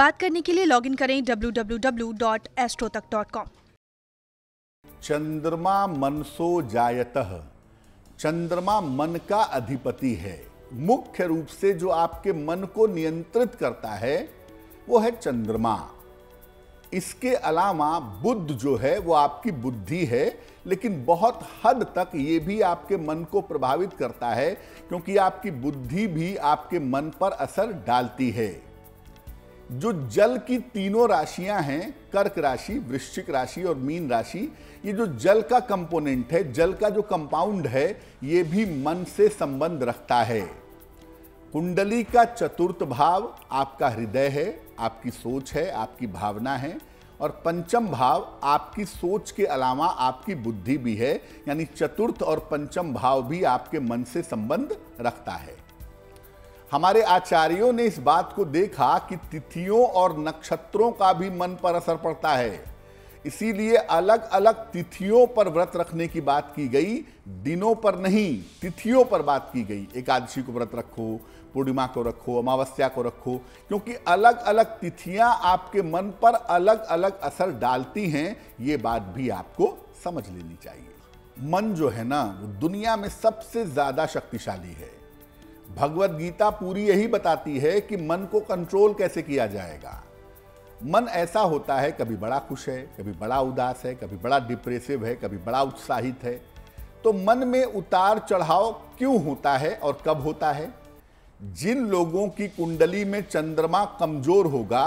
बात करने के लिए लॉगिन करें www.astrotak.com चंद्रमा मनसो जायतः, चंद्रमा मन का अधिपति है। मुख्य रूप से जो आपके मन को नियंत्रित करता है, वो है चंद्रमा। इसके अलावा बुद्ध जो है, वो आपकी बुद्धि है, लेकिन बहुत हद तक ये भी आपके मन को प्रभावित करता है, क्योंकि आपकी बुद्धि भी आपके मन पर असर डालती है। जो जल की तीनों राशियाँ हैं, कर्क राशि, वृश्चिक राशि और मीन राशि, ये जो जल का कंपोनेंट है, जल का जो कंपाउंड है, ये भी मन से संबंध रखता है। कुंडली का चतुर्थ भाव आपका हृदय है, आपकी सोच है, आपकी भावना है, और पंचम भाव आपकी सोच के अलावा आपकी बुद्धि भी है, यानी चतुर्थ और पंचम भाव भी आपके मन से संबंध रखता है। हमारे आचार्यों ने इस बात को देखा कि तिथियों और नक्षत्रों का भी मन पर असर पड़ता है। इसीलिए अलग अलग तिथियों पर व्रत रखने की बात की गई, दिनों पर नहीं, तिथियों पर बात की गई। एकादशी को व्रत रखो, पूर्णिमा को रखो, अमावस्या को रखो, क्योंकि अलग अलग तिथियाँ आपके मन पर अलग अलग असर डालती हैं, ये बात भी आपको समझ लेनी चाहिए। मन जो है ना, वो दुनिया में सबसे ज़्यादा शक्तिशाली है। भगवत गीता पूरी यही बताती है कि मन को कंट्रोल कैसे किया जाएगा? मन ऐसा होता है, कभी बड़ा खुश है, कभी बड़ा उदास है, कभी बड़ा डिप्रेसिव है, कभी बड़ा उत्साहित है। तो मन में उतार चढ़ाव क्यों होता है और कब होता है? जिन लोगों की कुंडली में चंद्रमा कमज़ोर होगा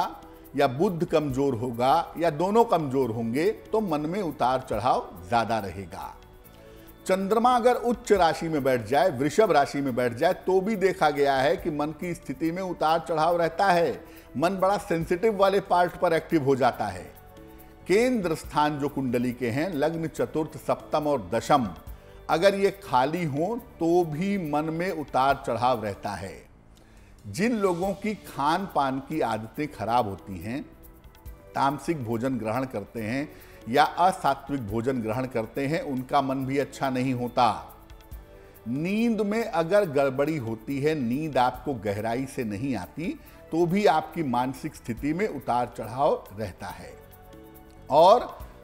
या बुद्ध कमज़ोर होगा या दोनों कमज़ोर होंगे तो मन में उतार चढ़ाव ज़्यादा रहेगा। चंद्रमा अगर उच्च राशि में बैठ जाए, वृषभ राशि में बैठ जाए तो भी देखा गया है कि मन की स्थिति में उतार चढ़ाव रहता है। मन बड़ा सेंसिटिव वाले पार्ट पर एक्टिव हो जाता है। केंद्र स्थान जो कुंडली के हैं, लग्न चतुर्थ, सप्तम और दशम, अगर ये खाली हो तो भी मन में उतार चढ़ाव रहता है। जिन लोगों की खान पान की आदतें खराब होती हैं, तामसिक भोजन ग्रहण करते हैं या असात्विक भोजन ग्रहण करते हैं, उनका मन भी अच्छा नहीं होता। नींद में अगर गड़बड़ी होती है, नींद आपको गहराई से नहीं आती तो भी आपकी मानसिक स्थिति में उतार चढ़ाव रहता है। और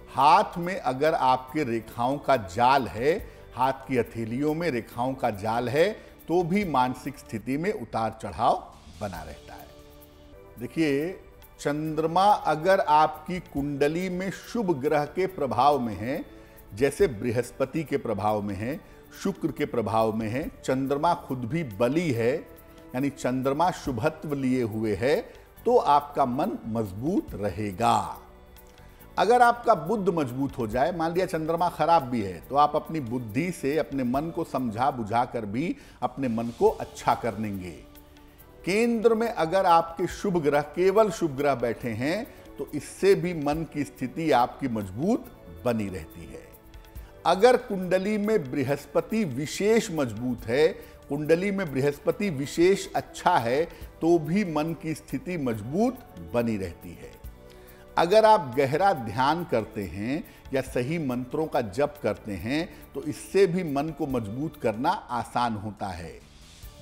हाथ में अगर आपके रेखाओं का जाल है, हाथ की हथेलियों में रेखाओं का जाल है तो भी मानसिक स्थिति में उतार चढ़ाव बना रहता है। देखिए चंद्रमा अगर आपकी कुंडली में शुभ ग्रह के प्रभाव में है, जैसे बृहस्पति के प्रभाव में है, शुक्र के प्रभाव में है, चंद्रमा खुद भी बली है, यानी चंद्रमा शुभत्व लिए हुए है तो आपका मन मज़बूत रहेगा। अगर आपका बुद्ध मज़बूत हो जाए, मान लिया चंद्रमा खराब भी है तो आप अपनी बुद्धि से, अपने मन को समझा बुझा कर भी अपने मन को अच्छा कर लेंगे। केंद्र में अगर आपके शुभ ग्रह केवल शुभ ग्रह बैठे हैं तो इससे भी मन की स्थिति आपकी मज़बूत बनी रहती है। अगर कुंडली में बृहस्पति विशेष मज़बूत है, कुंडली में बृहस्पति विशेष अच्छा है तो भी मन की स्थिति मज़बूत बनी रहती है। अगर आप गहरा ध्यान करते हैं या सही मंत्रों का जप करते हैं तो इससे भी मन को मज़बूत करना आसान होता है।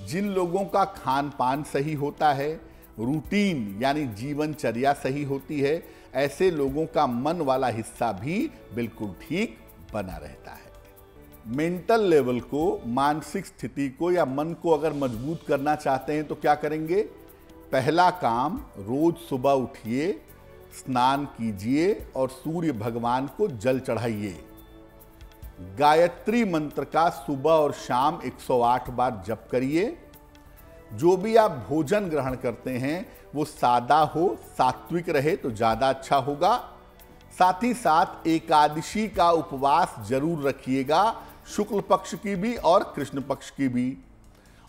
जिन लोगों का खान पान सही होता है, रूटीन यानी जीवनचर्या सही होती है, ऐसे लोगों का मन वाला हिस्सा भी बिल्कुल ठीक बना रहता है। मेंटल लेवल को, मानसिक स्थिति को या मन को अगर मज़बूत करना चाहते हैं तो क्या करेंगे? पहला काम, रोज सुबह उठिए, स्नान कीजिए और सूर्य भगवान को जल चढ़ाइए। गायत्री मंत्र का सुबह और शाम 108 बार जप करिए। जो भी आप भोजन ग्रहण करते हैं, वो सादा हो, सात्विक रहे तो ज़्यादा अच्छा होगा। साथ ही साथ एकादशी का उपवास ज़रूर रखिएगा, शुक्ल पक्ष की भी और कृष्ण पक्ष की भी।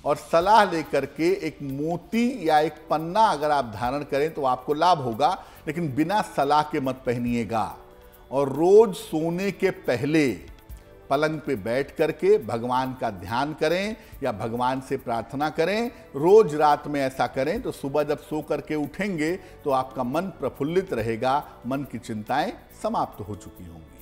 और सलाह लेकर के एक मोती या एक पन्ना अगर आप धारण करें तो आपको लाभ होगा, लेकिन बिना सलाह के मत पहनिएगा। और रोज सोने के पहले पलंग पे बैठ करके भगवान का ध्यान करें या भगवान से प्रार्थना करें, रोज रात में ऐसा करें तो सुबह जब सो करके उठेंगे तो आपका मन प्रफुल्लित रहेगा, मन की चिंताएँ समाप्त हो चुकी होंगी।